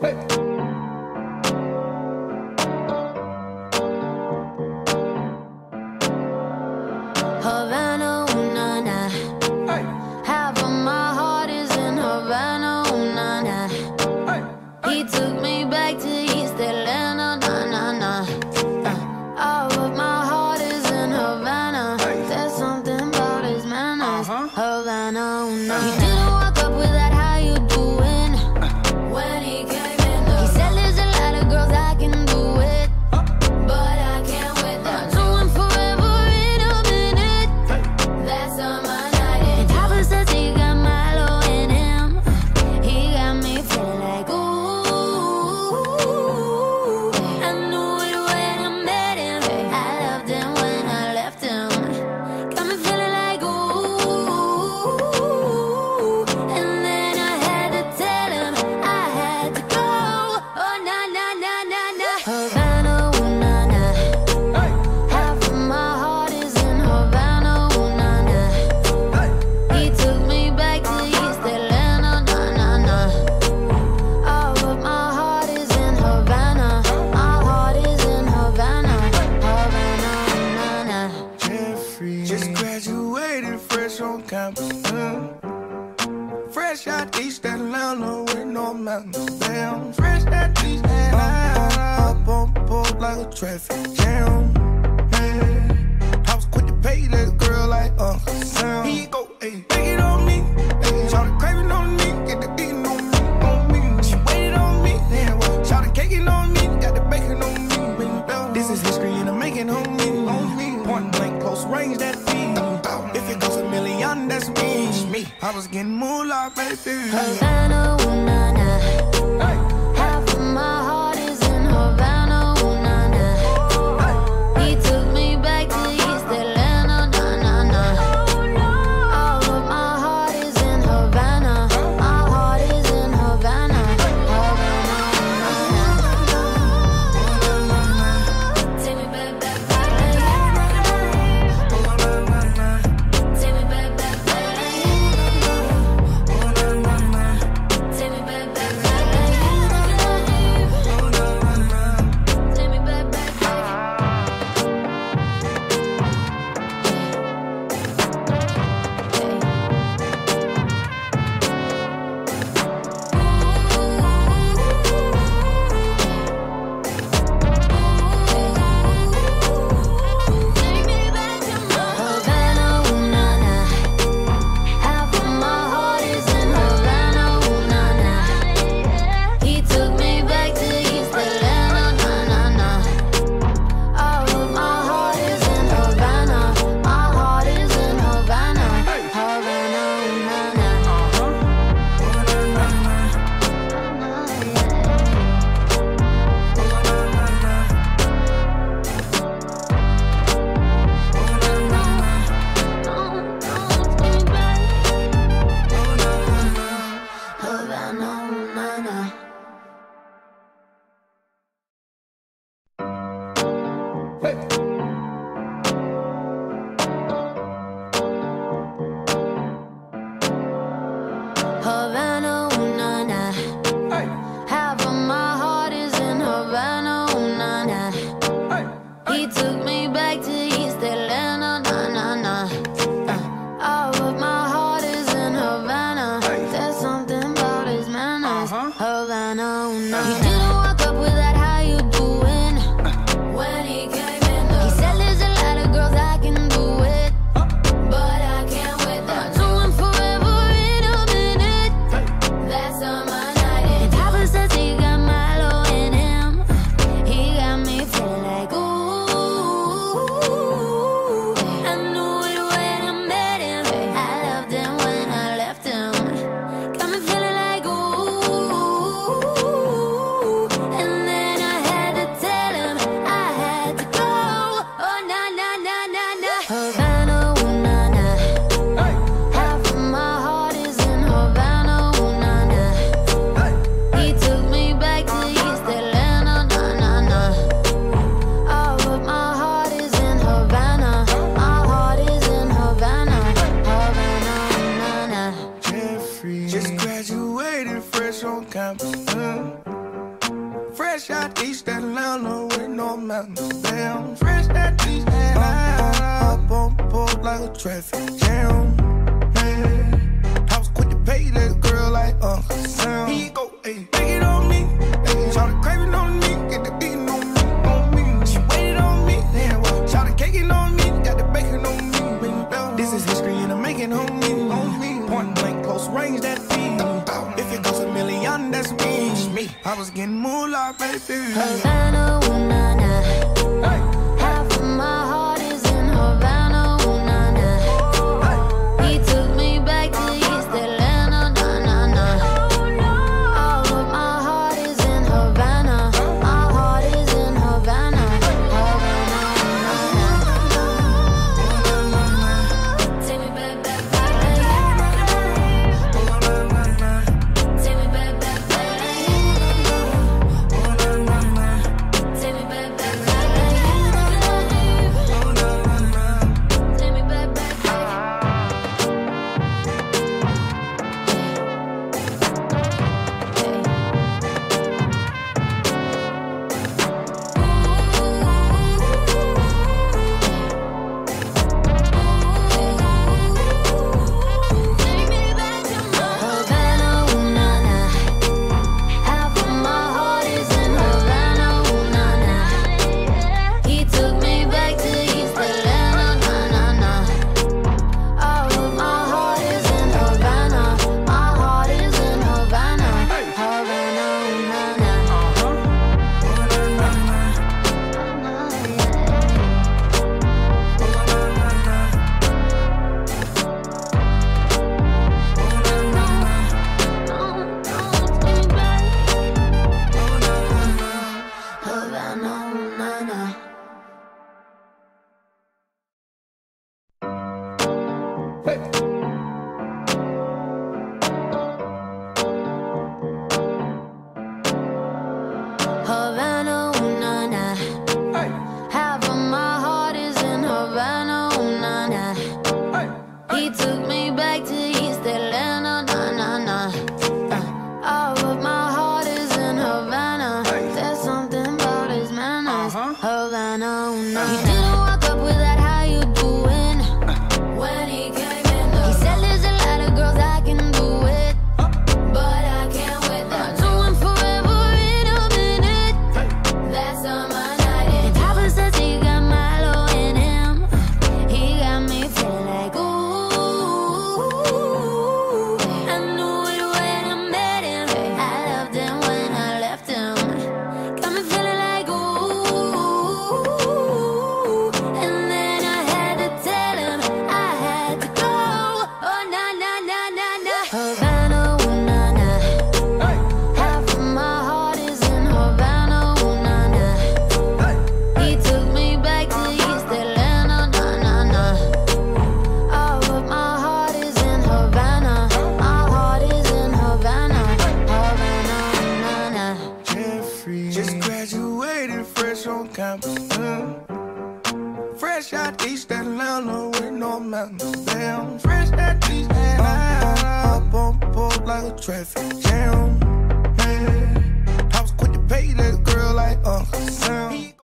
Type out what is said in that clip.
は。on campus. Mm. Fresh out East Atlanta with no mountains. Damn, fresh out East Atlanta. Up, up, up on pole like a traffic jam. one that's me. me. I was getting moolah, baby. Havana, hey. 诶 graduated fresh on campus. Mm. Fresh out East Atlanta with no mountains. Damn, fresh out East Atlanta. Up on pole like a traffic jam. Man. I was quick to pay that girl like Uncle Sam. He go, hey, take it on. was getting moolah, baby. Havana, ooh, nah, nah. Fresh out East Atlanta with no mountains. Damn, fresh out East Atlanta. Up, up, up on the pole like a traffic jam. Man, I was quick to pay that girl like Uncle Sam.